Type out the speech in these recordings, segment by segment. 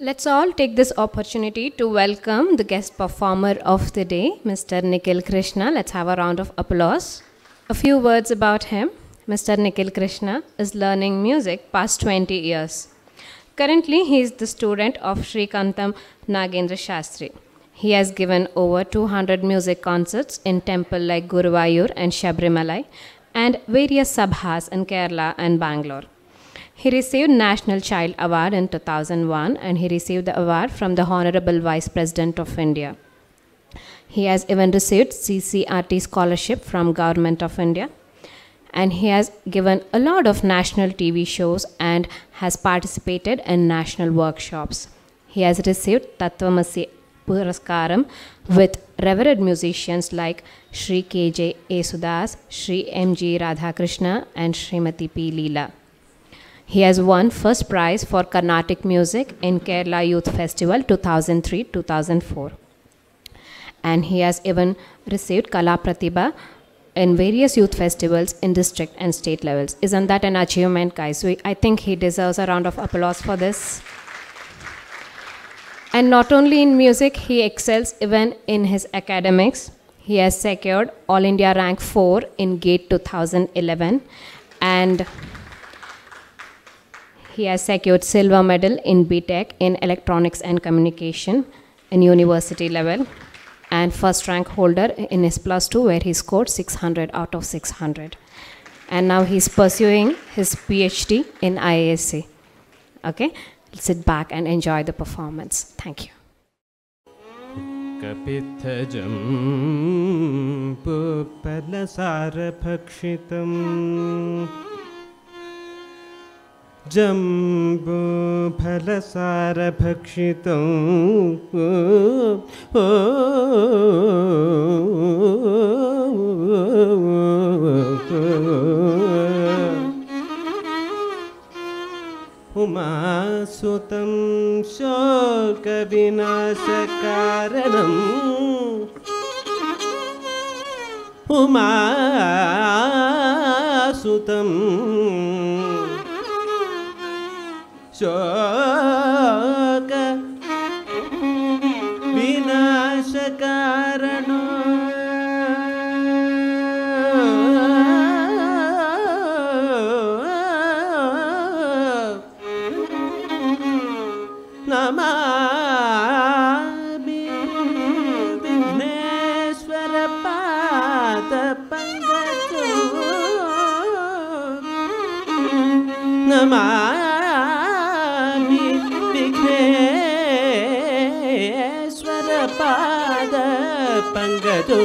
Let's all take this opportunity to welcome the guest performer of the day, Mr. Nikhil Krishna. Let's have a round of applause. A few words about him. Mr. Nikhil Krishna is learning music past 20 years. Currently, he is the student of Srikantam Nagendra Shastri. He has given over 200 music concerts in temple like Guruvayur and Shabrimalai and various sabhas in Kerala and Bangalore. He received National Child Award in 2001 and he received the award from the Honorable Vice President of India. He has even received CCRT scholarship from Government of India and he has given a lot of national TV shows and has participated in national workshops. He has received Tattvamasi Puraskaram with revered musicians like Sri K.J. Yesudas, Sri M.G. Radhakrishna and Srimati P. Leela. He has won first prize for Carnatic music in Kerala Youth Festival 2003-2004. And he has even received Kala Pratibha in various youth festivals in district and state levels. Isn't that an achievement, guys? We, I think he deserves a round of applause for this. And not only in music, he excels even in his academics. He has secured All India Rank 4 in GATE 2011 and he has secured silver medal in B.Tech in electronics and communication in university level and first rank holder in his plus 2 where he scored 600 out of 600 and now he's pursuing his phd in IAC. okay? Sit back and enjoy the performance. Thank you. कपित्थजं जम्बूफलसारभक्षितं उमासुतं शोकविनाशकारणम् उमासुतं शोक। विनाश कारण नमामि विघ्नेश्वर पाद ಪಂಗದು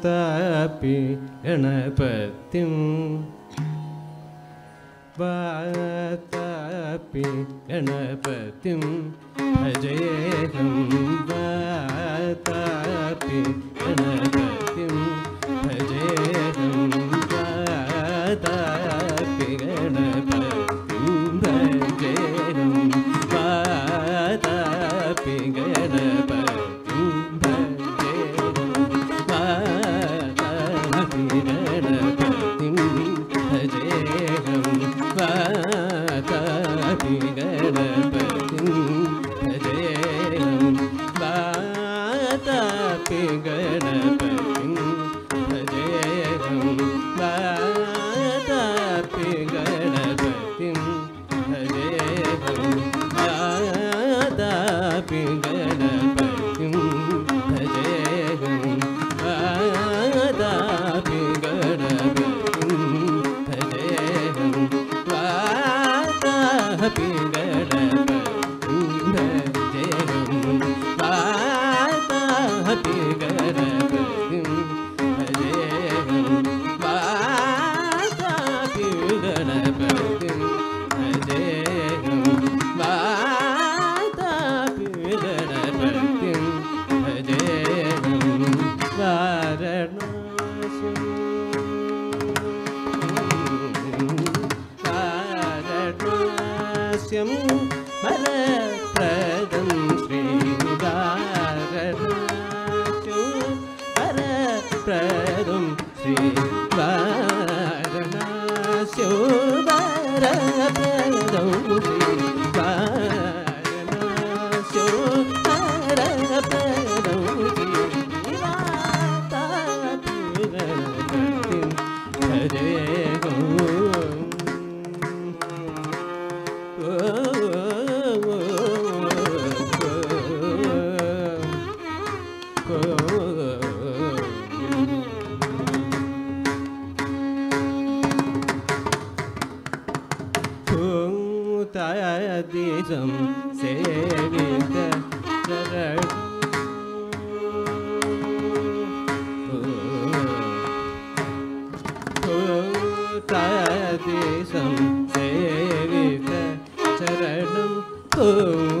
താപി ഗണപതിം വാതാപി ഗണപതിം ഭജേഹം വാതാപി ഗണപതി गणपतिं महते गए தேசம் சேவித்த சரண் தேசம் சேவித்த சரணம் பூதேசம்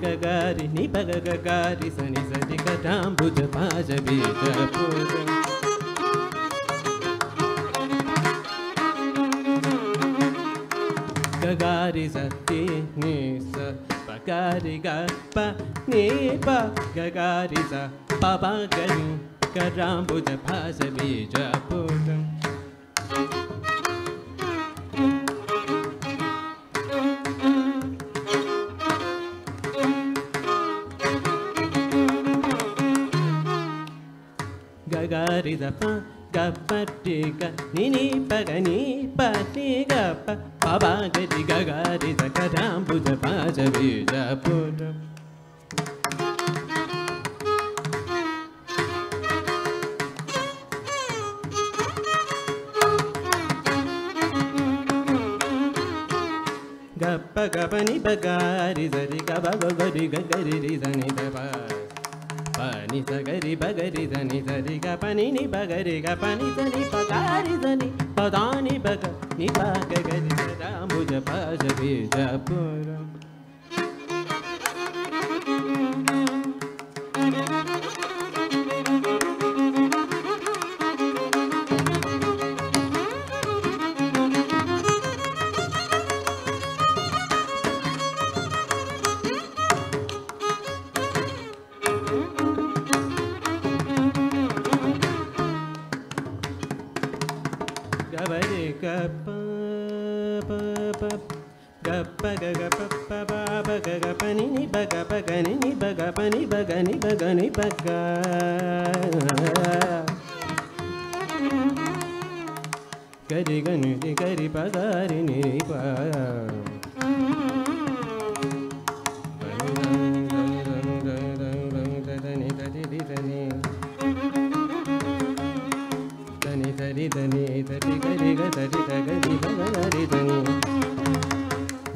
గగరి గగారి ని పగ గగారి సని సని కటాంబుజ పాజ బీజపుర గగారి సతి ని స పగారి గ ప ని ప గగారి స ప ప గరి కరాంబుజ పాజ ri da pa ga pa ri ga ni ni pa ga ni pa ni ga pa pa ba ga ri ga ga ri da ga ram bu da pa ja ri ja pu da ga pa ga pa ni pa ga गरि बगरि धनि सरिका पनि बगरे पनि धनि पगारि पदा निग निगरि ni ba ga ni ba ga ga ri ga ni ri ga ri ba ga ri ni ri ba Dani dani dani dani dani dani dani dani dani dani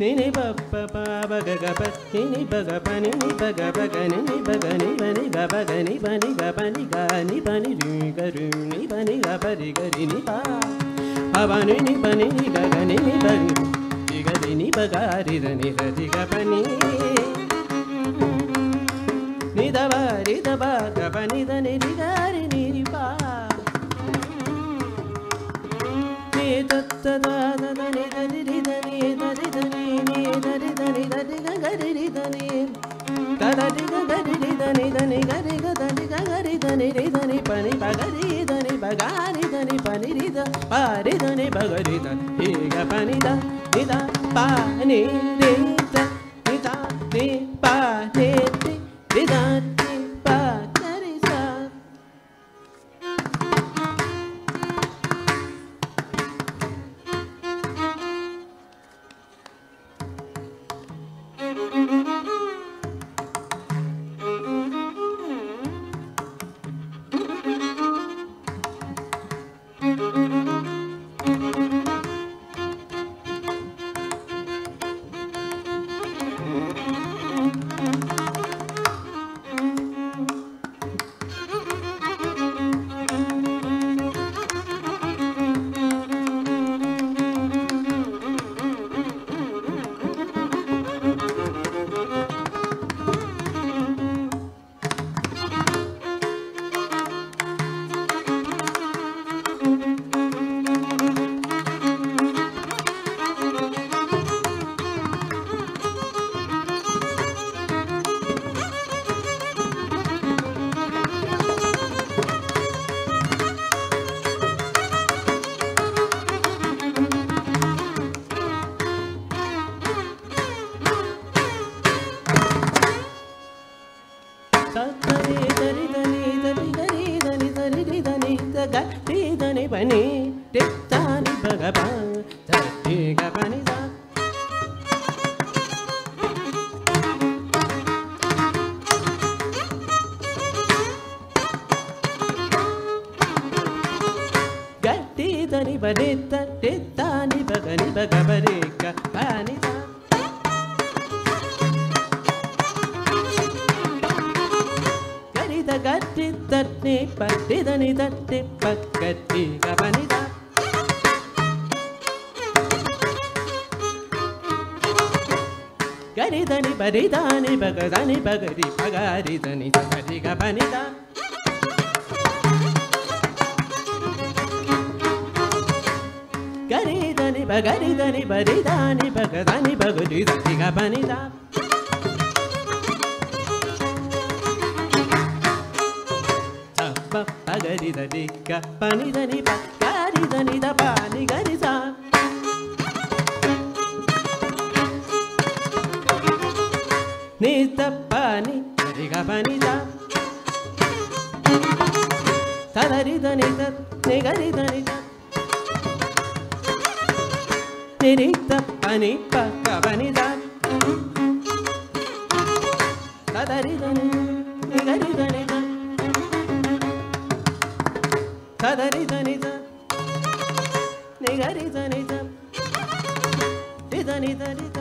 Nini ba ba ba ba ga ga ba nini ba ga ba nini ba ga ba ga nini ba ga ni ba ni ga ba ga ni ba ni ga ba ni ga ni ba ni ru ga ru ni ba ni ga ba ri ga ri ni ba ba ba ni ni ba ni ni ga ga ni ni ba ri ri ga ri ni ba ga ri da ni da ri ga ba ni ni da ba ri da ba ga ba ni da ni ri ga ri ni ri ba ni da da da da ni da ni da ni ni da da ni da ri ga ga ri பகவானே தெத்தானி பகவான் gari dani bari dani baga dani bagari bagari dani bagari ga bani da gari dani bagari dani bari dani baga dani bagari dani ga pani da ba ba gari dani ga bani dani ba gari dani da bani gari sa ni tapani, pa ni da. Ta da da ni da ni da. Ni tapani pa ni pa da ta da. Da ni ni ga da ni da. Da ri da ni da ni da. Ni da ri da.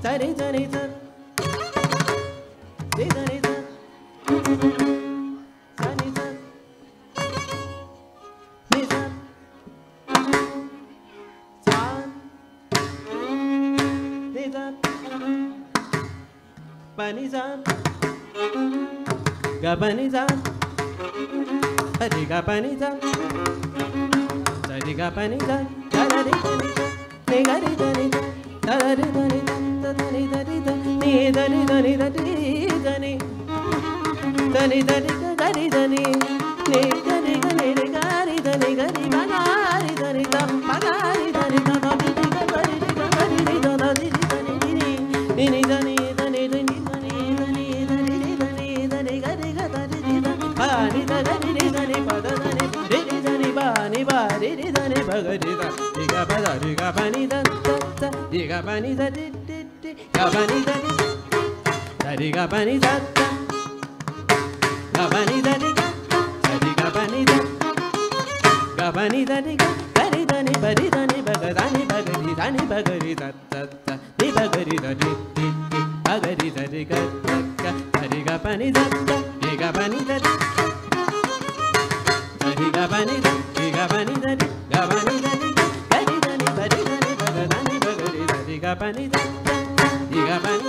Tari tari tari. Tari tari tari. Gabanizan, Gabanizan, Hadi Gabanizan, Hadi Gabanizan, Tarari Tarari, Tarari Tarari, Tarari Tarari dani dani dani dani dani dani dani dani dani dani dani Diga pani da da da, diga pani da da. ga ba ni da ni da ni ga ba ni da da ga ba ni da ni ga da ni ga ba ni da ga ba ni da ni ga ba ni da ni ba ni da ni ba ga da ni ba ga ni da ni ba ga ni da da da ni ba ga ni da ni ni ni ba ga ni da ni ga da ga da ni ga ba ni da da ni ga ba ni da da da ni ga ba ni da ni ga ba ni da ni ga ba ni da ni ga ni da ni ba ni da ni ba ga da ni ba ga ni da ni ga ba ni da Bye.